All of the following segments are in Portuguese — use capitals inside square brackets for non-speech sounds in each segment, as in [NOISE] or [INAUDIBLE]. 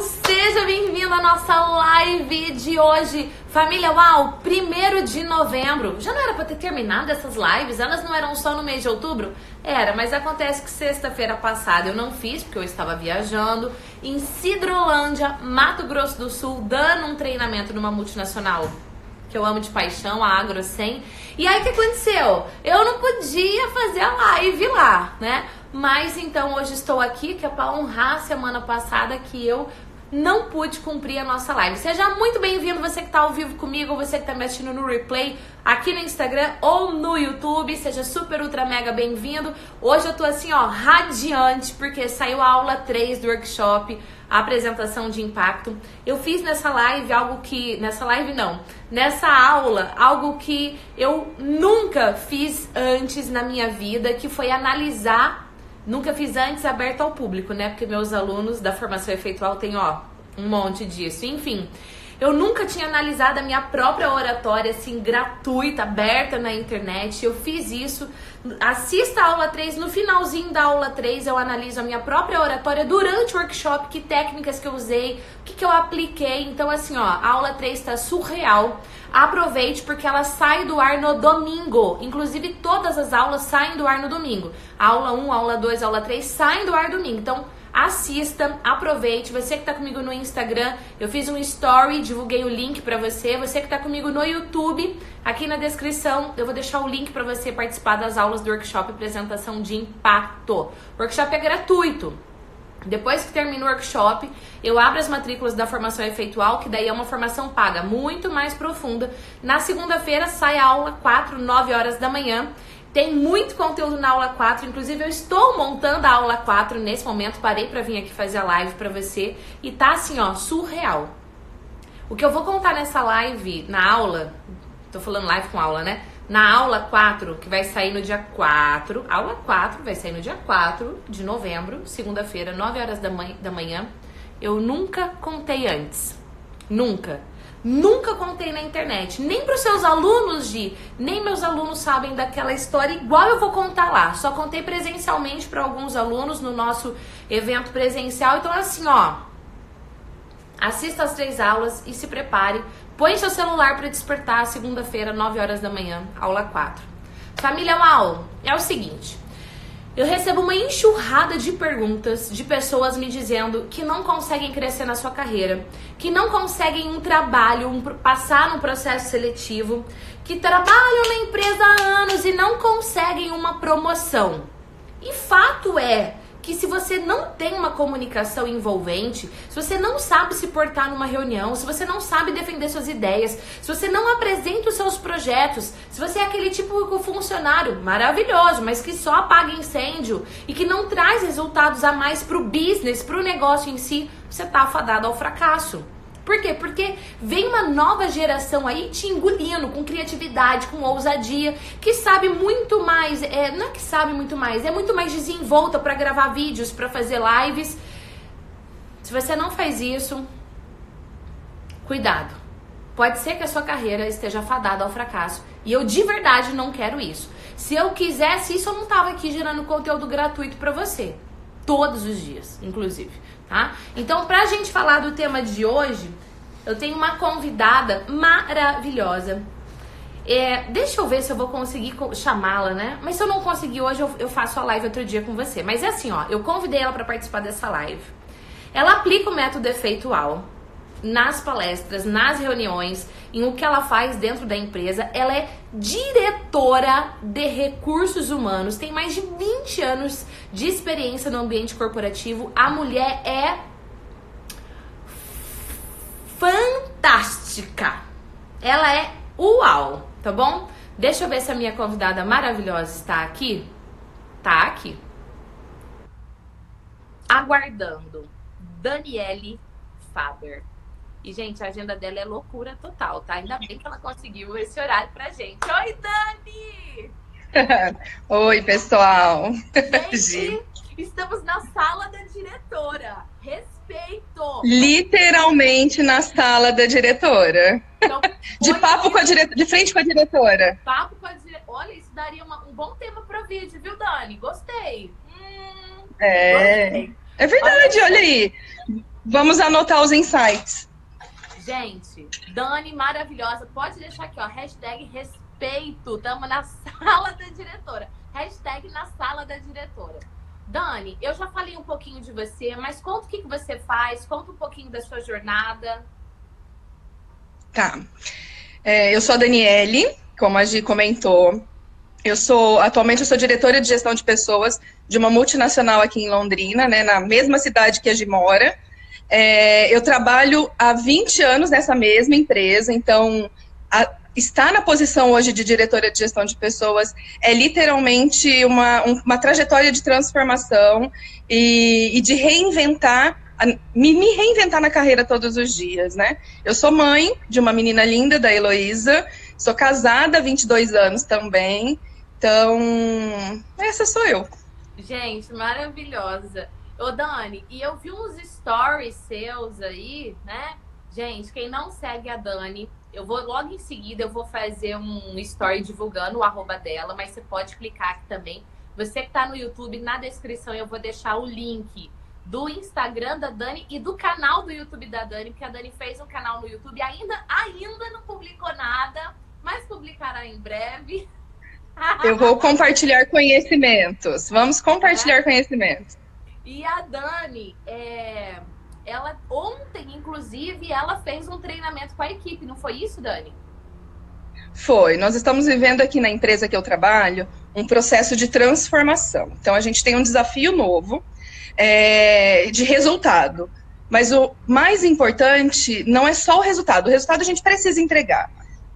Seja bem-vindo à nossa live de hoje. Família, uau! Primeiro de novembro. Já não era para ter terminado essas lives? Elas não eram só no mês de outubro? Era, mas acontece que sexta-feira passada eu não fiz, porque eu estava viajando em Cidrolândia, Mato Grosso do Sul, dando um treinamento numa multinacional que eu amo de paixão, a Agro 100. E aí o que aconteceu? Eu não podia fazer a live lá, né? Mas então hoje estou aqui que é para honrar a semana passada que eu não pude cumprir a nossa live. Seja muito bem-vindo, você que está ao vivo comigo, você que está me assistindo no replay aqui no Instagram ou no YouTube. Seja super, ultra, mega bem-vindo. Hoje eu tô assim, ó, radiante, porque saiu a aula 3 do workshop, a apresentação de impacto. Eu fiz nessa live algo que. Nessa live não. Nessa aula, algo que eu nunca fiz antes na minha vida, que foi analisar Nunca fiz antes aberto ao público, né? Porque meus alunos da formação efeitual têm, ó, um monte disso. Enfim, eu nunca tinha analisado a minha própria oratória assim, gratuita, aberta na internet. Eu fiz isso. Assista a aula 3. No finalzinho da aula 3, eu analiso a minha própria oratória durante o workshop, que técnicas que eu usei, o que, que eu apliquei. Então, assim, ó, a aula 3 está surreal. Aproveite porque ela sai do ar no domingo. Inclusive, todas as aulas saem do ar no domingo. aula 1, aula 2, aula 3 saem do ar domingo. Então, assista, aproveite. Você que está comigo no Instagram, eu fiz um story, divulguei o link para você. Você que está comigo no YouTube, aqui na descrição eu vou deixar o link para você participar das aulas do workshop Apresentação de Impacto. O workshop é gratuito. Depois que termina o workshop, eu abro as matrículas da formação efeitual, que daí é uma formação paga, muito mais profunda. Na segunda-feira sai a aula 4, 9 horas da manhã. Tem muito conteúdo na aula 4, inclusive eu estou montando a aula 4 nesse momento, parei para vir aqui fazer a live para você e tá assim, ó, surreal. O que eu vou contar nessa live, na aula, tô falando live com aula, né? Na aula 4, que vai sair no dia 4, aula 4 vai sair no dia 4 de novembro, segunda-feira, 9 horas da da manhã. Eu nunca contei antes. Nunca. Nunca contei na internet. Nem para os seus alunos, de nem meus alunos sabem daquela história igual eu vou contar lá. Só contei presencialmente para alguns alunos no nosso evento presencial. Então, assim, ó. Assista as três aulas e se prepare Põe seu celular para despertar segunda-feira, 9 horas da manhã, aula 4. Família Mal, é o seguinte. Eu recebo uma enxurrada de perguntas de pessoas me dizendo que não conseguem crescer na sua carreira, que não conseguem um trabalho, um, passar no processo seletivo, que trabalham na empresa há anos e não conseguem uma promoção. E fato é que se você não tem uma comunicação envolvente, se você não sabe se portar numa reunião, se você não sabe defender suas ideias, se você não apresenta os seus projetos, se você é aquele tipo de funcionário maravilhoso, mas que só apaga incêndio e que não traz resultados a mais para o business, para o negócio em si, você está afadado ao fracasso. Por quê? Porque vem uma nova geração aí te engolindo com criatividade, com ousadia, que sabe muito mais, é, não é que sabe muito mais, é muito mais desenvolta para gravar vídeos, para fazer lives. Se você não faz isso, cuidado. Pode ser que a sua carreira esteja fadada ao fracasso. E eu de verdade não quero isso. Se eu quisesse isso, eu não tava aqui gerando conteúdo gratuito para você. Todos os dias, inclusive tá? Então, pra gente falar do tema de hoje, eu tenho uma convidada maravilhosa. É, deixa eu ver se eu vou conseguir chamá-la, né? Mas se eu não conseguir hoje, eu, eu, faço a live outro dia com você. Mas é assim, ó, eu convidei ela para participar dessa live. Ela aplica o método efeitual nas palestras, nas reuniões, em o que ela faz dentro da empresa. Ela é diretora de recursos humanos, tem mais de 20 anos de experiência no ambiente corporativo. A mulher é fantástica. Ela é uau, tá bom? Deixa eu ver se a minha convidada maravilhosa está aqui. Tá aqui. Aguardando. Daniele Faber. E, gente, a agenda dela é loucura total, tá? Ainda bem que ela conseguiu esse horário pra gente. Oi, Dani! [LAUGHS] Oi, pessoal! [LAUGHS] Gente, estamos na sala da diretora. Respeito! Literalmente na sala da diretora. Então, [LAUGHS] de papo com a diretora, de frente com a diretora. Papo com a diretora. Olha, isso daria uma, um bom tema para vídeo, viu, Dani? Gostei. Hum, é. Gostei. É verdade, olha, olha aí. Vamos anotar os insights. Gente, Dani maravilhosa. Pode deixar aqui, ó. Hashtag respeito. Tamo na [LAUGHS] sala da diretora. Hashtag na sala da diretora. Dani, eu já falei um pouquinho de você, mas conta o que, que você faz, conta um pouquinho da sua jornada. Tá. É, eu sou a Daniele, como a Gi comentou. Eu sou, atualmente, eu sou diretora de gestão de pessoas de uma multinacional aqui em Londrina, né, na mesma cidade que a Gi mora. É, eu trabalho há 20 anos nessa mesma empresa, então a, estar na posição hoje de diretora de gestão de pessoas é literalmente uma, uma trajetória de transformação e, e de reinventar me, me, reinventar na carreira todos os dias, né? Eu sou mãe de uma menina linda, da Heloísa, sou casada há 22 anos também, então essa sou eu. Gente, maravilhosa. Ô, Dani, e eu vi uns stories seus aí, né? Gente, quem não segue a Dani, eu vou logo em seguida, eu vou fazer um story divulgando o arroba dela, mas você pode clicar aqui também. Você que tá no YouTube, na descrição eu vou deixar o link do Instagram da Dani e do canal do YouTube da Dani, porque a Dani fez um canal no YouTube, ainda, ainda não publicou nada, mas publicará em breve. Eu vou compartilhar conhecimentos. Vamos compartilhar é. conhecimentos. E a Dani, é, ela ontem, inclusive, ela fez um treinamento com a equipe, não foi isso, Dani? Foi. Nós estamos vivendo aqui na empresa que eu trabalho um processo de transformação. Então, a gente tem um desafio novo é, de resultado. Mas o mais importante não é só o resultado. O resultado a gente precisa entregar.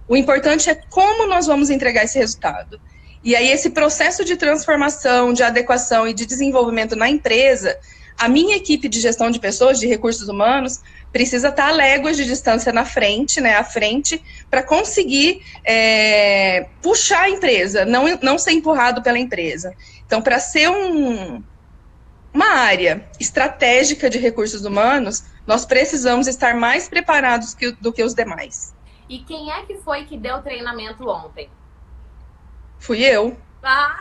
O importante é como nós vamos entregar esse resultado. E aí, esse processo de transformação, de adequação e de desenvolvimento na empresa, a minha equipe de gestão de pessoas, de recursos humanos, precisa estar a léguas de distância na frente, né, à frente, para conseguir é, puxar a empresa, não, não ser empurrado pela empresa. Então, para ser um, uma área estratégica de recursos humanos, nós precisamos estar mais preparados que, do que os demais. E quem é que foi que deu treinamento ontem? Fui eu. Ah,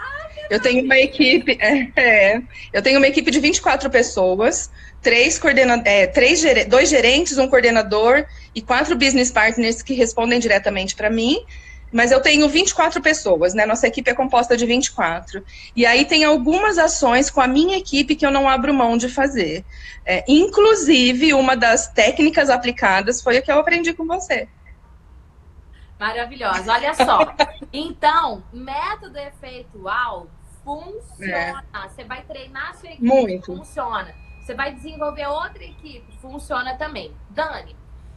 eu tenho uma equipe, [LAUGHS] é, é, eu tenho uma equipe de 24 pessoas, três, coordena, é, três dois gerentes, um coordenador e quatro business partners que respondem diretamente para mim. Mas eu tenho 24 pessoas, né? Nossa equipe é composta de 24. E aí tem algumas ações com a minha equipe que eu não abro mão de fazer. É, inclusive, uma das técnicas aplicadas foi a que eu aprendi com você. Maravilhosa. Olha só. Então, método efeitual funciona. É. Você vai treinar a sua equipe, Muito. funciona. Você vai desenvolver outra equipe, funciona também. Dani,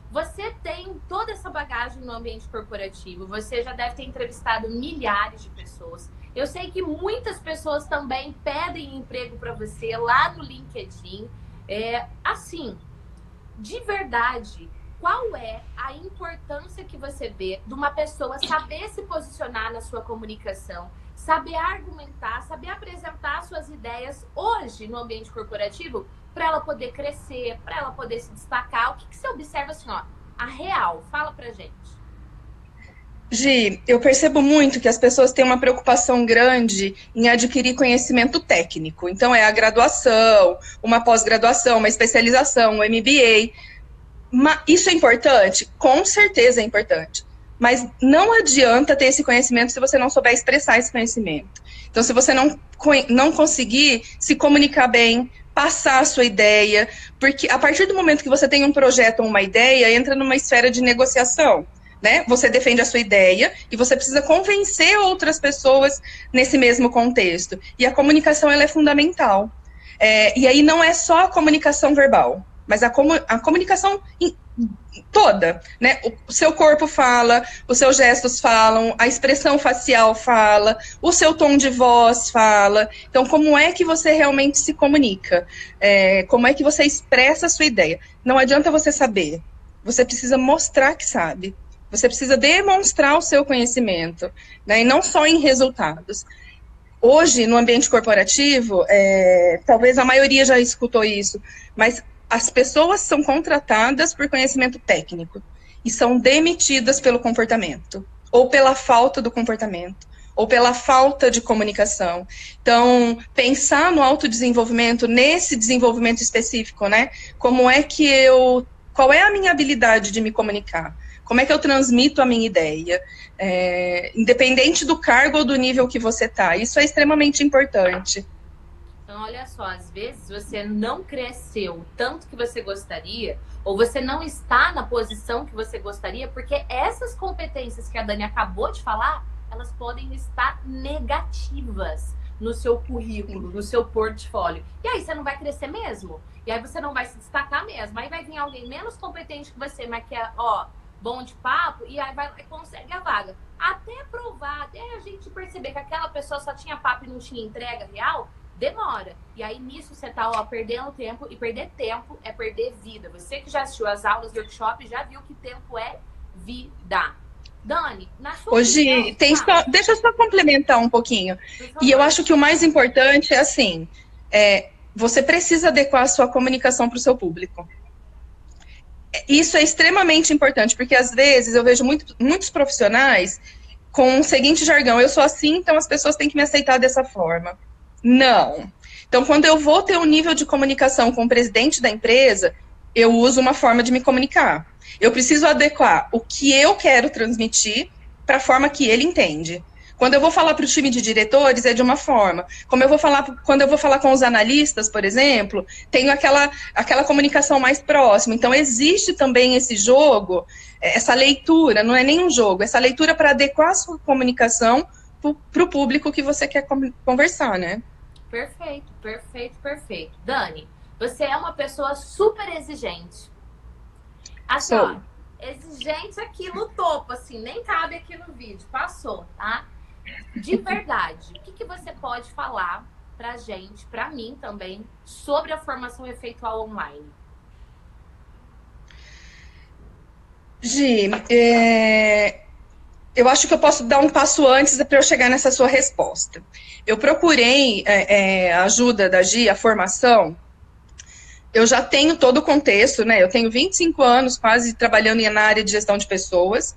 você tem toda essa bagagem no ambiente corporativo, você já deve ter entrevistado milhares de pessoas. Eu sei que muitas pessoas também pedem emprego para você lá no LinkedIn. É, assim, de verdade, qual é a importância que você vê de uma pessoa saber se posicionar na sua comunicação, saber argumentar, saber apresentar suas ideias hoje no ambiente corporativo para ela poder crescer, para ela poder se destacar? O que, que você observa assim, ó, a real? Fala pra gente. Gi, eu percebo muito que as pessoas têm uma preocupação grande em adquirir conhecimento técnico. Então, é a graduação, uma pós-graduação, uma especialização, um MBA. Isso é importante? Com certeza é importante. Mas não adianta ter esse conhecimento se você não souber expressar esse conhecimento. Então, se você não, não conseguir se comunicar bem, passar a sua ideia, porque a partir do momento que você tem um projeto ou uma ideia, entra numa esfera de negociação. Né? Você defende a sua ideia e você precisa convencer outras pessoas nesse mesmo contexto. E a comunicação ela é fundamental. É, e aí não é só a comunicação verbal. Mas a, comu a comunicação toda, né? O seu corpo fala, os seus gestos falam, a expressão facial fala, o seu tom de voz fala. Então, como é que você realmente se comunica? É, como é que você expressa a sua ideia? Não adianta você saber, você precisa mostrar que sabe. Você precisa demonstrar o seu conhecimento, né? E não só em resultados. Hoje, no ambiente corporativo, é, talvez a maioria já escutou isso, mas as pessoas são contratadas por conhecimento técnico e são demitidas pelo comportamento ou pela falta do comportamento ou pela falta de comunicação. Então, pensar no autodesenvolvimento, nesse desenvolvimento específico, né? Como é que eu. Qual é a minha habilidade de me comunicar? Como é que eu transmito a minha ideia? É, independente do cargo ou do nível que você está. Isso é extremamente importante. Então, olha só, às vezes você não cresceu tanto que você gostaria, ou você não está na posição que você gostaria, porque essas competências que a Dani acabou de falar, elas podem estar negativas no seu currículo, no seu portfólio. E aí você não vai crescer mesmo. E aí você não vai se destacar mesmo. Aí vai vir alguém menos competente que você, mas que é, ó, bom de papo, e aí vai e consegue a vaga. Até provar, até a gente perceber que aquela pessoa só tinha papo e não tinha entrega real, demora. E aí nisso você tá, ó, perdendo tempo, e perder tempo é perder vida. Você que já assistiu as aulas do workshop já viu que tempo é vida. Dani, na sua Hoje opinião, tem só, deixa eu só complementar um pouquinho. E eu acho que o mais importante é assim, é, você precisa adequar a sua comunicação para o seu público. Isso é extremamente importante, porque às vezes eu vejo muito, muitos profissionais com o seguinte jargão: eu sou assim, então as pessoas têm que me aceitar dessa forma. Não. Então, quando eu vou ter um nível de comunicação com o presidente da empresa, eu uso uma forma de me comunicar. Eu preciso adequar o que eu quero transmitir para a forma que ele entende. Quando eu vou falar para o time de diretores, é de uma forma. Como eu vou falar, quando eu vou falar com os analistas, por exemplo, tenho aquela, aquela comunicação mais próxima. Então, existe também esse jogo, essa leitura, não é nem um jogo, essa leitura para adequar a sua comunicação para o público que você quer conversar, né? Perfeito, perfeito, perfeito. Dani, você é uma pessoa super exigente. Assim, ó, exigente aqui no topo, assim, nem cabe aqui no vídeo, passou, tá? De verdade, o que, que você pode falar pra gente, pra mim também, sobre a formação efeitual online? Gi, é... eu acho que eu posso dar um passo antes para eu chegar nessa sua resposta. Eu procurei é, é, a ajuda da Gi, a formação, eu já tenho todo o contexto, né? Eu tenho 25 anos quase trabalhando na área de gestão de pessoas.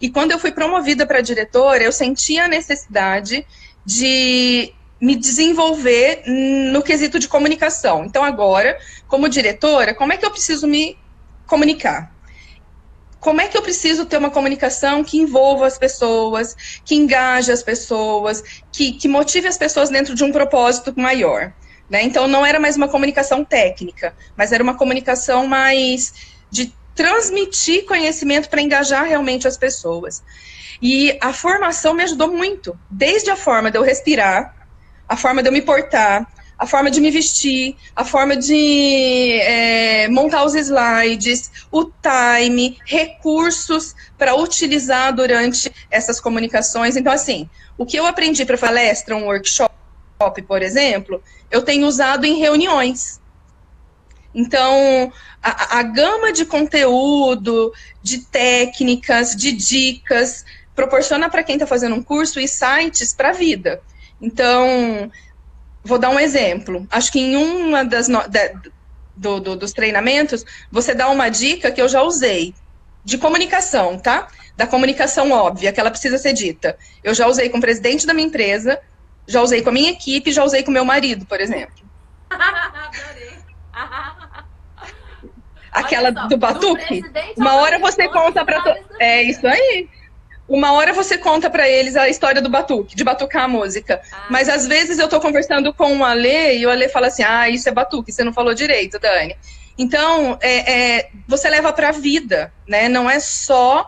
E quando eu fui promovida para diretora, eu senti a necessidade de me desenvolver no quesito de comunicação. Então, agora, como diretora, como é que eu preciso me comunicar? Como é que eu preciso ter uma comunicação que envolva as pessoas, que engaje as pessoas, que, que motive as pessoas dentro de um propósito maior? Né? Então, não era mais uma comunicação técnica, mas era uma comunicação mais de transmitir conhecimento para engajar realmente as pessoas. E a formação me ajudou muito, desde a forma de eu respirar, a forma de eu me portar, a forma de me vestir, a forma de é, montar os slides, o time, recursos para utilizar durante essas comunicações. Então, assim, o que eu aprendi para palestra, um workshop, por exemplo, eu tenho usado em reuniões. Então, a, a gama de conteúdo, de técnicas, de dicas, proporciona para quem está fazendo um curso insights para a vida. Então, vou dar um exemplo. Acho que em uma das no, do, do, dos treinamentos, você dá uma dica que eu já usei de comunicação, tá? Da comunicação óbvia, que ela precisa ser dita. Eu já usei com o presidente da minha empresa, já usei com a minha equipe, já usei com meu marido, por exemplo. Adorei. Aquela do batuque. Uma hora você conta para É isso aí. Uma hora você conta para eles a história do batuque, de batucar a música. Ah. Mas às vezes eu tô conversando com o Ale e o Ale fala assim: "Ah, isso é batuque, você não falou direito, Dani". Então, é, é você leva para a vida, né? Não é só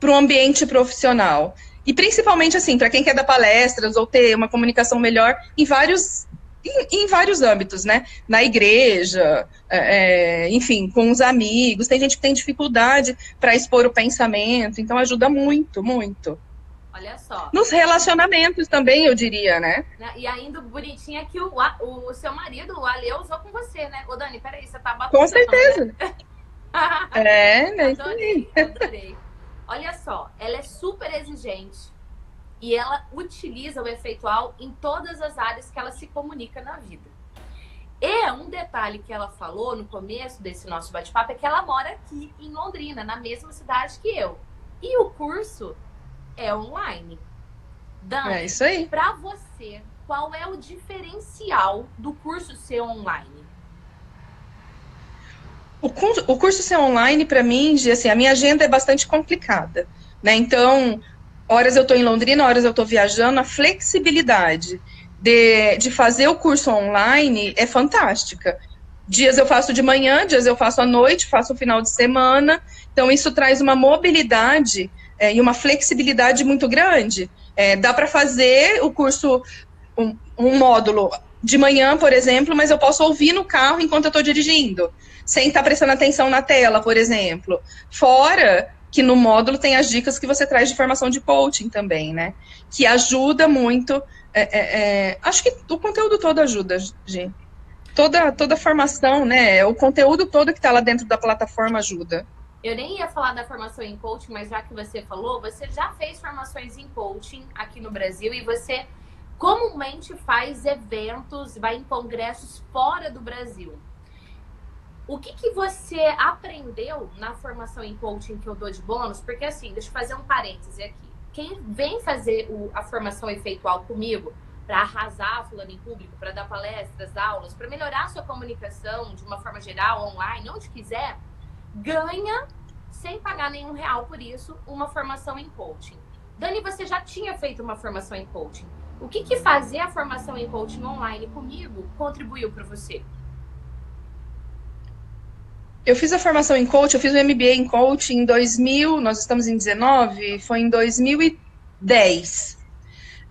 para o ambiente profissional. E principalmente, assim, para quem quer dar palestras ou ter uma comunicação melhor em vários, em, em vários âmbitos, né? Na igreja, é, é enfim, com os amigos. Tem gente que tem dificuldade para expor o pensamento, então ajuda muito, muito. Olha só. Nos relacionamentos também, eu diria, né? né e ainda bonitinho é que o, o seu marido, o Ale, usou com você, né? Ô, Dani, peraí, você tá batendo. Com certeza. Né? [LAUGHS] é, né? Adorei, adorei. Olha só, ela é super exigente e ela utiliza o efeitual em todas as áreas que ela se comunica na vida. E um detalhe que ela falou no começo desse nosso bate-papo é que ela mora aqui em Londrina, na mesma cidade que eu. E o curso é online. Dani, é isso aí. Para você, qual é o diferencial do curso ser online? O curso, o curso ser online, para mim, assim, a minha agenda é bastante complicada. Né? Então, horas eu estou em Londrina, horas eu estou viajando, a flexibilidade de, de fazer o curso online é fantástica. Dias eu faço de manhã, dias eu faço à noite, faço o final de semana. Então, isso traz uma mobilidade é, e uma flexibilidade muito grande. É, dá para fazer o curso, um, um, módulo de manhã, por exemplo, mas eu posso ouvir no carro enquanto eu estou dirigindo, sem estar tá prestando atenção na tela, por exemplo. Fora que no módulo tem as dicas que você traz de formação de coaching também, né? Que ajuda muito. É, é, é, acho que o conteúdo todo ajuda, gente. Toda, toda a formação, né? O conteúdo todo que está lá dentro da plataforma ajuda. Eu nem ia falar da formação em coaching, mas já que você falou, você já fez formações em coaching aqui no Brasil e você comumente faz eventos, vai em congressos fora do Brasil. O que, que você aprendeu na formação em coaching que eu dou de bônus? Porque assim, deixa eu fazer um parêntese aqui. Quem vem fazer o, a formação efeitual comigo para arrasar fulano em público, para dar palestras, aulas, para melhorar a sua comunicação de uma forma geral, online, onde quiser, ganha, sem pagar nenhum real por isso, uma formação em coaching. Dani, você já tinha feito uma formação em coaching. O que, que fazer a formação em coaching online comigo contribuiu para você? Eu fiz a formação em coach, eu fiz o MBA em coach em 2000, nós estamos em 19, foi em 2010.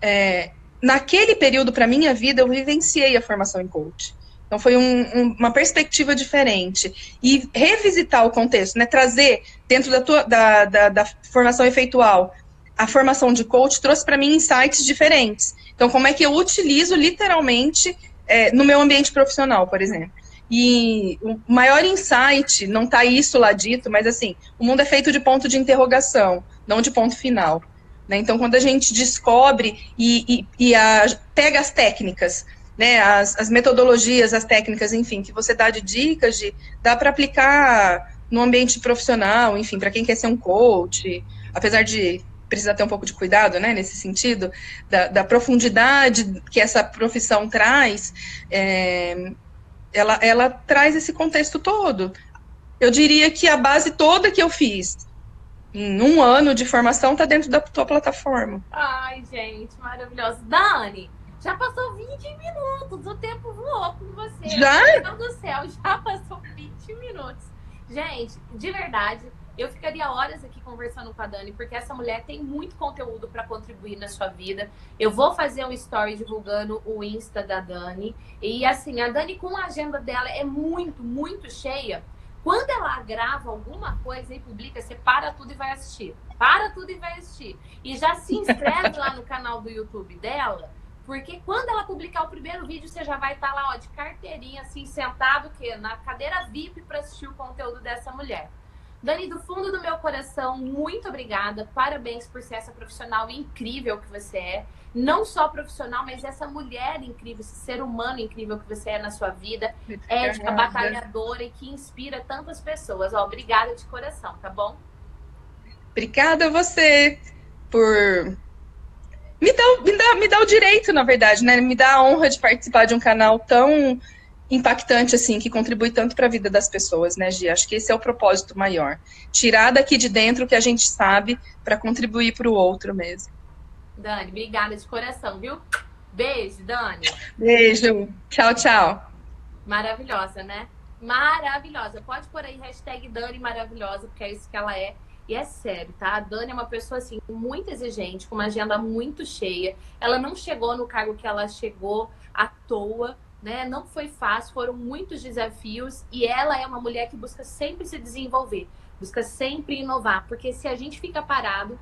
É, naquele período, para minha vida, eu vivenciei a formação em coach. Então foi um, um, uma perspectiva diferente. E revisitar o contexto, né? Trazer dentro da, tua, da, da, da formação efeitual a formação de coach trouxe para mim insights diferentes. Então, como é que eu utilizo literalmente é, no meu ambiente profissional, por exemplo? E o maior insight, não está isso lá dito, mas assim, o mundo é feito de ponto de interrogação, não de ponto final. Né? Então, quando a gente descobre e, e, e a, pega as técnicas, né, as, as, metodologias, as técnicas, enfim, que você dá de dicas, de, dá para aplicar no ambiente profissional, enfim, para quem quer ser um coach, apesar de precisar ter um pouco de cuidado, né, nesse sentido, da, da profundidade que essa profissão traz, é, ela, ela traz esse contexto todo. Eu diria que a base toda que eu fiz em um ano de formação está dentro da tua plataforma. Ai, gente, maravilhoso. Dani, já passou 20 minutos, o tempo voou com você. Já? Meu Deus do céu, já passou 20 minutos. Gente, de verdade, eu ficaria horas aqui conversando com a Dani, porque essa mulher tem muito conteúdo para contribuir na sua vida. Eu vou fazer um story divulgando o Insta da Dani. E assim, a Dani, com a agenda dela, é muito, muito cheia. Quando ela grava alguma coisa e publica, você para tudo e vai assistir. Para tudo e vai assistir. E já se inscreve lá no canal do YouTube dela, porque quando ela publicar o primeiro vídeo, você já vai estar tá lá, ó, de carteirinha, assim, sentado, que na cadeira VIP para assistir o conteúdo dessa mulher. Dani, do fundo do meu coração, muito obrigada. Parabéns por ser essa profissional incrível que você é. Não só profissional, mas essa mulher incrível, esse ser humano incrível que você é na sua vida. Ética, batalhadora e que inspira tantas pessoas. Ó, obrigada de coração, tá bom? Obrigada a você por me dar, me, dar, me dar o direito, na verdade, né? Me dar a honra de participar de um canal tão impactante, assim, que contribui tanto para a vida das pessoas, né, Gi? Acho que esse é o propósito maior. Tirar daqui de dentro o que a gente sabe para contribuir para o outro mesmo. Dani, obrigada de coração, viu? Beijo, Dani. Beijo. Tchau, tchau. Maravilhosa, né? Maravilhosa. Pode pôr aí hashtag Dani maravilhosa, porque é isso que ela é. E é sério, tá? A Dani é uma pessoa, assim, muito exigente, com uma agenda muito cheia. Ela não chegou no cargo que ela chegou à toa né? Não foi fácil, foram muitos desafios e ela é uma mulher que busca sempre se desenvolver, busca sempre inovar, porque se a gente fica parado,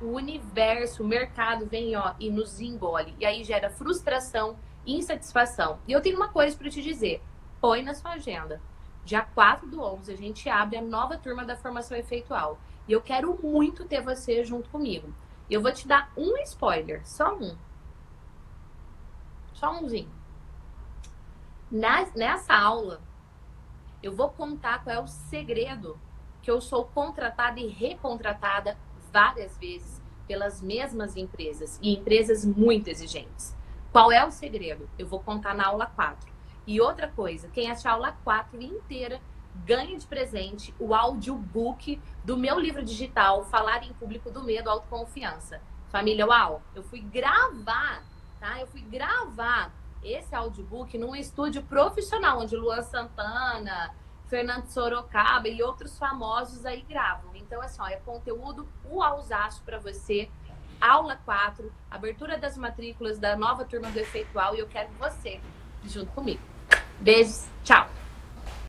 o universo, o mercado vem ó, e nos engole. E aí gera frustração, insatisfação. E eu tenho uma coisa para te dizer: põe na sua agenda. Dia 4 do 11, a gente abre a nova turma da formação efeitual. E eu quero muito ter você junto comigo. Eu vou te dar um spoiler, só um. Só umzinho nessa aula, eu vou contar qual é o segredo que eu sou contratada e recontratada várias vezes pelas mesmas empresas e empresas muito exigentes. Qual é o segredo? Eu vou contar na aula 4. E outra coisa, quem achar a aula 4 inteira ganha de presente o audiobook do meu livro digital Falar em Público do Medo, Autoconfiança. Família Uau, eu fui gravar, tá? Eu fui gravar esse audiobook num estúdio profissional, onde Luan Santana, Fernando Sorocaba e outros famosos aí gravam. Então, assim, ó, é conteúdo uausaço para você. Aula 4, abertura das matrículas da nova turma do Efeitual e eu quero você junto comigo. Beijos, tchau!